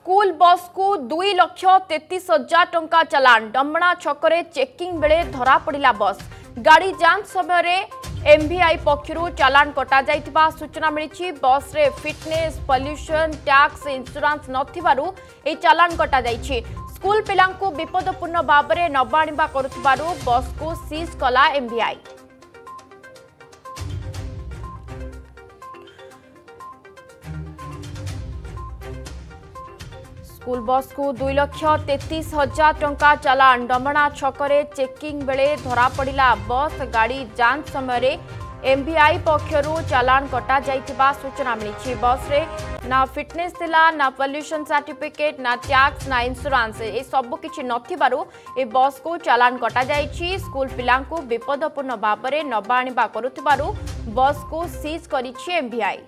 school ବସ୍କୁ ଦୁଇ ଲକ୍ଷ ତେତିଶ ହଜାର ଟଙ୍କା ଚାଲାଣ ଡମଣା ଛକରେ ଚେକିଂ ବେଳେ ଧରାପଡ଼ିଲା ବସ୍ ଗାଡ଼ି ଯାଞ୍ଚ ସମୟରେ ଏମ୍ଭିଆଇ ପକ୍ଷରୁ ଚାଲାଣ କଟାଯାଇଥିବା ସୂଚନା ମିଳିଛି ବସ୍ରେ ଫିଟନେସ୍ ପଲ୍ୟୁସନ୍ ଟ୍ୟାକ୍ସ ଇନ୍ସୁରାନ୍ସ ନଥିବାରୁ ଏହି ଚାଲାଣ କଟାଯାଇଛି ସ୍କୁଲ ପିଲାଙ୍କୁ ବିପଦପୂର୍ଣ୍ଣ ଭାବରେ ନବାଆଣିବା କରୁଥିବାରୁ ବସ୍କୁ ସିଜ୍ କଲା ଏମ୍ଭିଆଇ ସ୍କୁଲ ବସ୍କୁ ଦୁଇ ଲକ୍ଷ ତେତିଶ ହଜାର ଟଙ୍କା ଚାଲାଣ ଡମଣା ଛକରେ ଚେକିଂ ବେଳେ ଧରାପଡ଼ିଲା ବସ୍ ଗାଡ଼ି ଯାଞ୍ଚ ସମୟରେ ଏମ୍ଭିଆଇ ପକ୍ଷରୁ ଚାଲାଣ କଟାଯାଇଥିବା ସୂଚନା ମିଳିଛି ବସ୍ରେ ନା ଫିଟନେସ୍ ଥିଲା ନା ପଲ୍ୟୁସନ୍ ସାର୍ଟିଫିକେଟ୍ ନା ଟ୍ୟାକ୍ସ ନା ଇନ୍ସୁରାନ୍ସ ଏସବୁ କିଛି ନଥିବାରୁ ଏ ବସ୍କୁ ଚାଲାଣ କଟାଯାଇଛି ସ୍କୁଲ ପିଲାଙ୍କୁ ବିପଦପୂର୍ଣ୍ଣ ଭାବରେ ନବା ଆଣିବା କରୁଥିବାରୁ ବସ୍କୁ ସିଜ୍ କରିଛି ଏମ୍ଭିଆଇ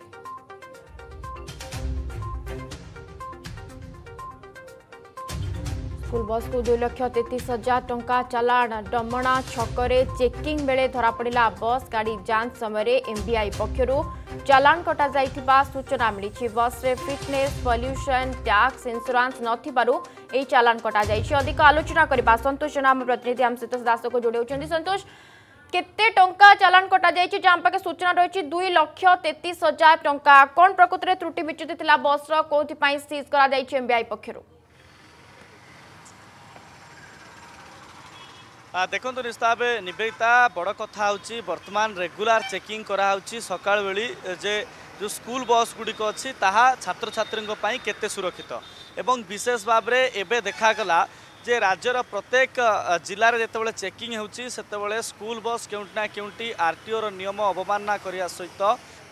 ସ୍କୁଲ ବସ୍କୁ ଦୁଇ ଲକ୍ଷ ତେତିଶ ହଜାର ଟଙ୍କା ଚାଲାଣ ଡମଣା ଛକରେ ଚେକିଂ ବେଳେ ଧରାପଡ଼ିଲା ବସ୍ ଗାଡ଼ି ଯାଞ୍ଚ ସମୟରେ ଏମ୍ବିଆଇ ପକ୍ଷରୁ ଚାଲାଣ କଟାଯାଇଥିବା ସୂଚନା ମିଳିଛି ବସ୍ରେ ଫିଟନେସ୍ ପଲ୍ୟୁସନ୍ ଟ୍ୟାକ୍ସ ଇନ୍ସୁରାନ୍ସ ନଥିବାରୁ ଏହି ଚାଲାଣ କଟାଯାଇଛି ଅଧିକ ଆଲୋଚନା କରିବା ସନ୍ତୋଷ ଜେନା ଆମ ପ୍ରତିନିଧି ଆମ ସନ୍ତୋଷ ଦାସକୁ ଯୋଡ଼ି ସନ୍ତୋଷ କେତେ ଟଙ୍କା ଚାଲାଣ କଟାଯାଇଛି ଯେ ଆମ ପାଖେ ସୂଚନା ରହିଛି ଦୁଇ ଲକ୍ଷ ତେତିଶ ହଜାର ଟଙ୍କା କ'ଣ ପ୍ରକୃତରେ ତ୍ରୁଟି ବିଚ୍ୟୁତି ଥିଲା ବସ୍ର କେଉଁଥିପାଇଁ ସିଜ୍ କରାଯାଇଛି ଏମ୍ବିଆଇ ପକ୍ଷରୁ ଦେଖନ୍ତୁ ନିଶ୍ଚିତ ଭାବେ ନିବେଦିତା ବଡ଼ କଥା ହେଉଛି ବର୍ତ୍ତମାନ ରେଗୁଲାର ଚେକିଂ କରାହେଉଛି ସକାଳ ବେଳି ଯେ ଯେଉଁ ସ୍କୁଲ ବସ୍ ଗୁଡ଼ିକ ଅଛି ତାହା ଛାତ୍ରଛାତ୍ରୀଙ୍କ ପାଇଁ କେତେ ସୁରକ୍ଷିତ ଏବଂ ବିଶେଷ ଭାବରେ ଏବେ ଦେଖାଗଲା ଯେ ରାଜ୍ୟର ପ୍ରତ୍ୟେକ ଜିଲ୍ଲାରେ ଯେତେବେଳେ ଚେକିଂ ହେଉଛି ସେତେବେଳେ ସ୍କୁଲ ବସ୍ କେଉଁଠି ନା କେଉଁଠି ଆର୍ ଟି ଓର ନିୟମ ଅବମାନନା କରିବା ସହିତ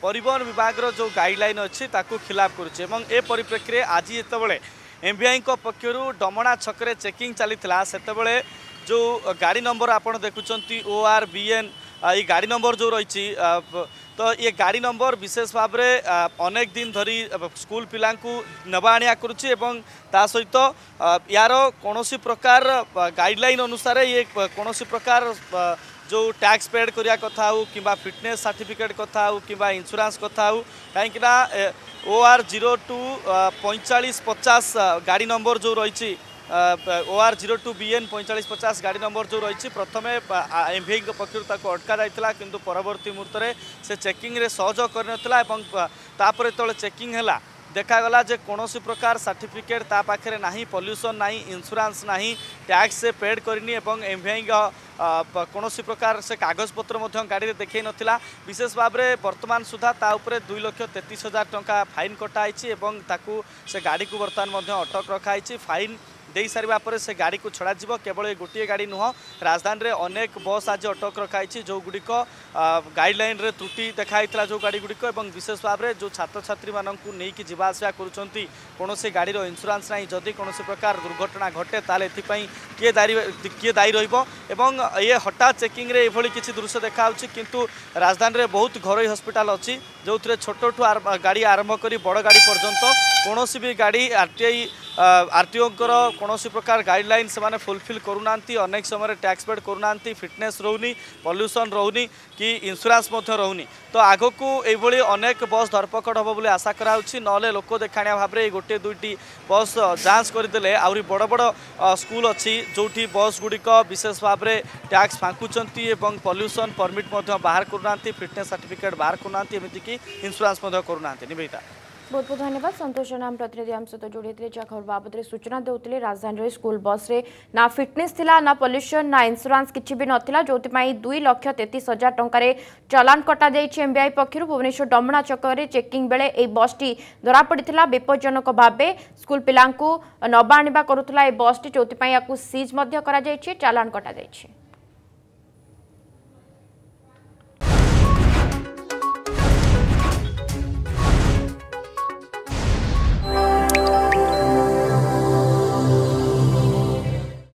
ପରିବହନ ବିଭାଗର ଯେଉଁ ଗାଇଡ଼ଲାଇନ୍ ଅଛି ତାକୁ ଖିଲାପ କରୁଛି ଏବଂ ଏ ପରିପ୍ରେକ୍ଷୀରେ ଆଜି ଯେତେବେଳେ ଏମ୍ବିଆଇଙ୍କ ପକ୍ଷରୁ ଡମଣା ଛକରେ ଚେକିଂ ଚାଲିଥିଲା ସେତେବେଳେ ଯେଉଁ ଗାଡ଼ି ନମ୍ବର ଆପଣ ଦେଖୁଛନ୍ତି ଓ ଆର୍ ବି ଏନ୍ এই গাড়ি নম্বর যে রয়েছে তো ইয়ে গাড়ি নম্বর বিশেষ ভাবে অনেক দিন ধরি স্কুল পিলাঙ্কু নেওয়া আনিয়া করুছি এবং তা সহিত ইয়ার কোণী প্রকার গাইডলাইন অনুসারে ইয়ে কোণী প্রকার যে ট্যাক্স পেড করা কথা হো কিংবা ফিটনেস সার্টিফিকেট কথা হো কিংবা ইন্স্যুরান্স কথা হো কিনা ও আর জিরো টু পঁয়চাশ পচাশ গাড়ি নম্বর যে রয়েছে O R zero two BN পঁয়চাশ পচাশ গাড়ি নম্বর যে রয়েছে প্রথমে এমভি পক্ষর তাকে অটকা যাই কিন্তু পরবর্তী মুহূর্তে সে চেকিংরে সহযোগ করে নাই এবং তাপরে যেত চেকিং হল দেখা গলা যে কোণী প্রকার সার্টিফিকেট তা পাখে না পল্যুশন না ইন্সুরান্স না ট্যাক্স সে পেড করিনি এবং এমভিআই কোণী প্রকার সে কাগজপত্র গাড়ি দেখাই নথিলা বিশেষ ভাবে বর্তমান সুদ্ধা তা উপরে দুই লক্ষ তেত্রিশ হাজার টাকা ফাইন কটা হয়েছে এবং তাকে সে গাড়ি বর্তমান অটক রখা হয়েছে ফাইন ଦେଇସାରିବା ପରେ ସେ ଗାଡ଼ିକୁ ଛଡ଼ାଯିବ କେବଳ ଏ ଗୋଟିଏ ଗାଡ଼ି ନୁହଁ ରାଜଧାନୀରେ ଅନେକ ବସ୍ ଆଜି ଅଟକ ରଖାଯାଇଛି ଯେଉଁଗୁଡ଼ିକ ଗାଇଡ଼ଲାଇନ୍ରେ ତ୍ରୁଟି ଦେଖାଯାଇଥିଲା ଯେଉଁ ଗାଡ଼ିଗୁଡ଼ିକ ଏବଂ ବିଶେଷ ଭାବରେ ଯେଉଁ ଛାତ୍ରଛାତ୍ରୀମାନଙ୍କୁ ନେଇକି ଯିବା ଆସିବା କରୁଛନ୍ତି କୌଣସି ଗାଡ଼ିର ଇନ୍ସୁରାନ୍ସ ନାହିଁ ଯଦି କୌଣସି ପ୍ରକାର ଦୁର୍ଘଟଣା ଘଟେ ତାହେଲେ ଏଥିପାଇଁ କିଏ ଦାୟୀ କିଏ ଦାୟୀ ରହିବ ଏବଂ ଇଏ ହଠାତ୍ ଚେକିଂରେ ଏଭଳି କିଛି ଦୃଶ୍ୟ ଦେଖାଯାଉଛି କିନ୍ତୁ ରାଜଧାନୀରେ ବହୁତ ଘରୋଇ ହସ୍ପିଟାଲ ଅଛି ଯେଉଁଥିରେ ଛୋଟଠୁ ଗାଡ଼ି ଆରମ୍ଭ କରି ବଡ଼ ଗାଡ଼ି ପର୍ଯ୍ୟନ୍ତ କୌଣସି ବି ଗାଡ଼ି ଆର୍ ଟି ଆଇ आरटीओ कौन प्रकार गाइडल से फुलफिल करूना अनेक समय टैक्स पेड करूना फिटनेस रोनी पल्यूसन रोनी कि इन्सुरांस रोनी तो आग को ये अनेक बस धरपकड़ हम बोली आशा कराऊँ ना लोक देखाणिया भाव में गोटे दुईटी बस जांच करदे आहरी बड़ बड़ स्कूल अच्छी जोटी बस गुड़िक विशेष भाव में टैक्स फाँकुंट और पल्यूसन परमिट बाहर करूना फिटनेस सर्टिफिकेट बाहर करूना एमती इन्सुरांस करूना निवेदिता ବହୁତ ବହୁତ ଧନ୍ୟବାଦ ସନ୍ତୋଷ ନାମ ପ୍ରତିନିଧି ଆମ ସହିତ ଯୋଡ଼ି ହେଇଥିଲେ ଯାହା ଖବର ବାବଦରେ ସୂଚନା ଦେଉଥିଲେ ରାଜଧାନୀରେ ସ୍କୁଲ ବସ୍ରେ ନା ଫିଟନେସ୍ ଥିଲା ନା ପଲ୍ୟୁସନ୍ ନା ଇନ୍ସୁରାନ୍ସ କିଛି ବି ନଥିଲା ଯେଉଁଥିପାଇଁ ଦୁଇ ଲକ୍ଷ ତେତିଶ ହଜାର ଟଙ୍କାରେ ଚଲାନ କଟାଯାଇଛି ଏମ୍ବିଆଇ ପକ୍ଷରୁ ଭୁବନେଶ୍ୱର ଡମଣା ଚକରେ ଚେକିଂ ବେଳେ ଏହି ବସ୍ଟି ଧରାପଡ଼ିଥିଲା ବିପଜ୍ଜନକ ଭାବେ ସ୍କୁଲ ପିଲାଙ୍କୁ ନବା ଆଣିବା କରୁଥିଲା ଏ ବସ୍ଟି ଯେଉଁଥିପାଇଁ ଏହାକୁ ସିଜ୍ ମଧ୍ୟ କରାଯାଇଛି ଚାଲାଣ କଟାଯାଇଛି